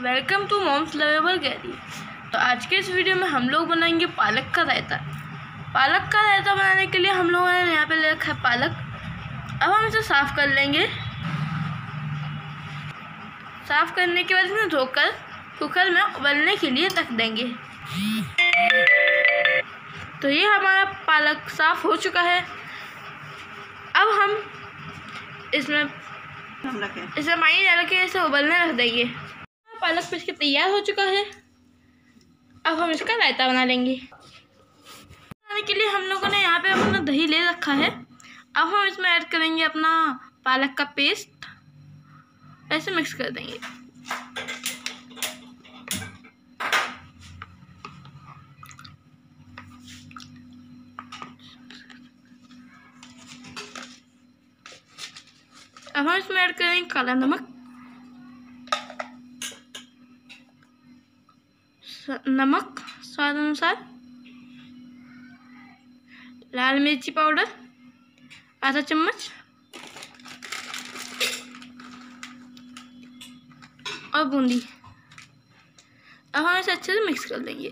Welcome to mom's lovable Gary तो आज के इस वीडियो में हम लोग बनाएँगे पालक का रायता। पालक का रायता बनाने के लिए हम लोगों ने यहाँ पे ले रखा है पालक। अब हम इसे साफ़ कर लेंगे। साफ़ करने के बाद इसे धोकर कुकर में उबलने के लिए रख देंगे। तो ये हमारा पालक साफ़ हो चुका है। अब हम इसमें हम रखें। इसे पानी डाल के इसे उबलने रख देंगे। पालक पीस के तैयार हो चुका है। अब हम इसका रायता बना लेंगे। बनाने के लिए हम लोगों ने यहाँ पे अपना दही ले रखा है। अब हम इसमें ऐड करेंगे अपना पालक का पेस्ट ऐसे मिक्स कर देंगे। अब हम इसमें ऐड करेंगे काला नमक। नमक, स्वाद अनुसार। लाल मिर्ची पाउडर, आधा चम्मच। और बूंदी। अब हम इसे अच्छे से मिक्स कर देंगे।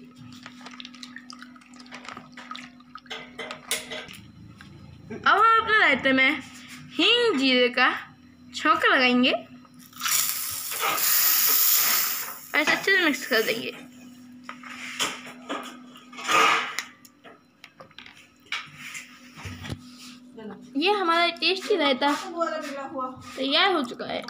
अब हम अपने रायते में हींग, जीरे का छौंका लगाएँगे। ऐसे अच्छे से मिक्स कर देंगे। ये हमारा टेस्टी रहता। तैयार हो चुका है।